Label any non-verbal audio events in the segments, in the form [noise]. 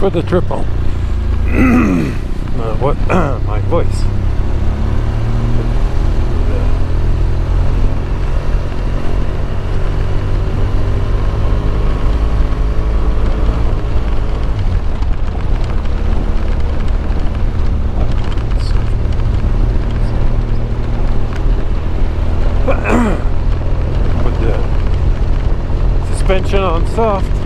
for the triple. [clears throat] uh, what? [clears throat] my voice. [clears throat] suspension on soft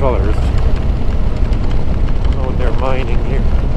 colors. I don't know what they're mining here.